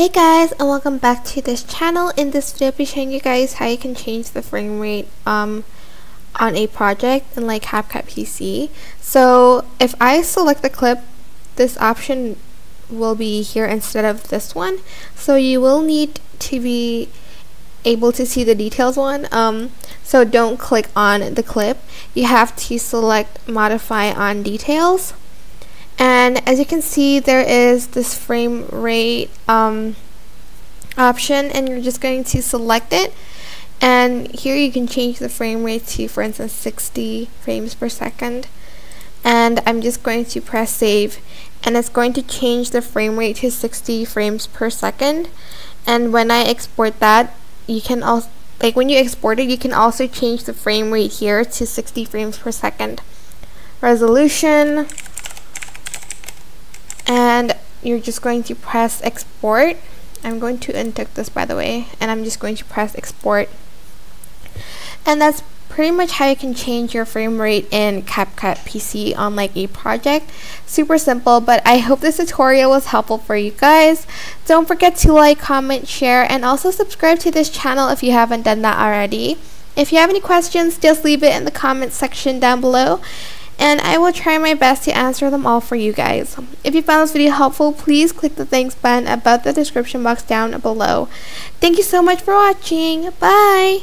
Hey guys and welcome back to this channel. In this video I'll be showing you guys how you can change the frame rate um, on a project in like CapCut PC. So if I select the clip, this option will be here instead of this one. So you will need to be able to see the details one. Um, so don't click on the clip. You have to select modify on details and as you can see there is this frame rate um, option and you're just going to select it. And here you can change the frame rate to for instance 60 frames per second. And I'm just going to press save. And it's going to change the frame rate to 60 frames per second. And when I export that you can also like when you export it you can also change the frame rate here to 60 frames per second. Resolution you're just going to press export. I'm going to untick this by the way and I'm just going to press export. And that's pretty much how you can change your frame rate in CapCut PC on like a project. Super simple but I hope this tutorial was helpful for you guys. Don't forget to like comment share and also subscribe to this channel if you haven't done that already. If you have any questions just leave it in the comment section down below and I will try my best to answer them all for you guys. If you found this video helpful, please click the thanks button above the description box down below. Thank you so much for watching. Bye!